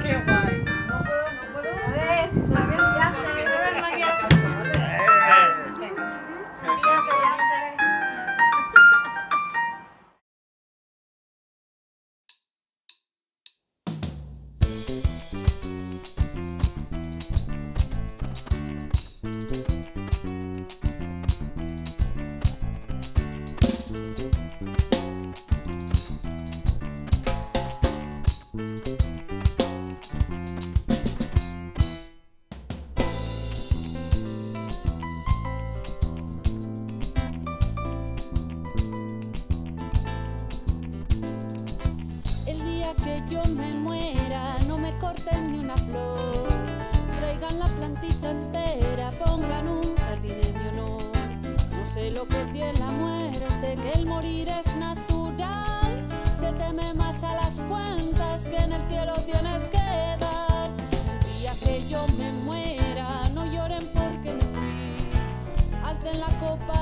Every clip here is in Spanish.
can't lie. que yo me muera, no me corten ni una flor. Traigan la plantita entera, pongan un jardín en mi honor. No sé lo que tiene la muerte, que el morir es natural. Se teme más a las cuentas que en el cielo tienes que dar. El día que yo me muera, no lloren porque me fui. Alcen la copa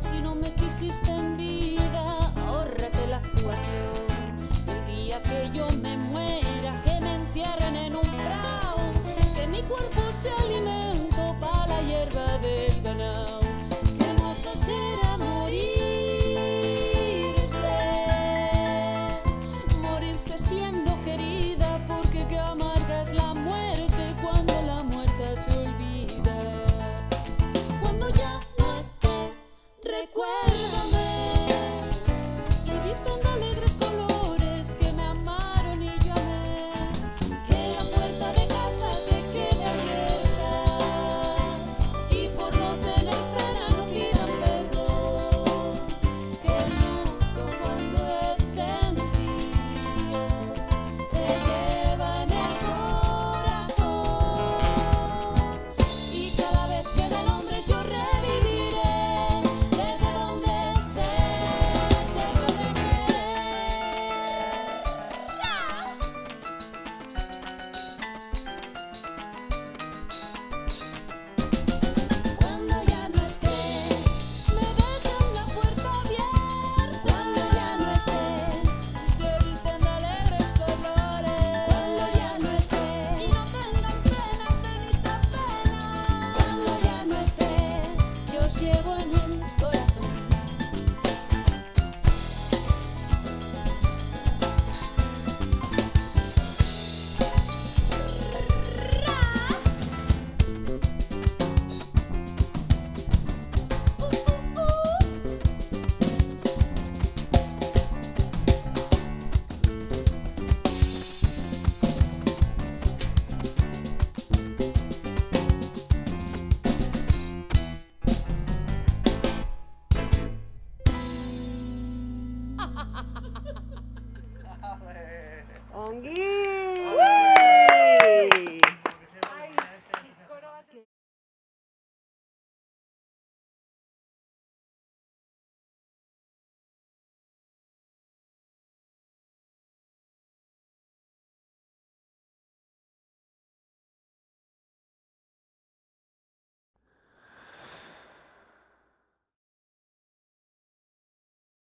Si no me quisiste en vida, ahórrate la actuación. El día que yo me muera, que me entierren en un prao, que mi cuerpo se alimente. Angie.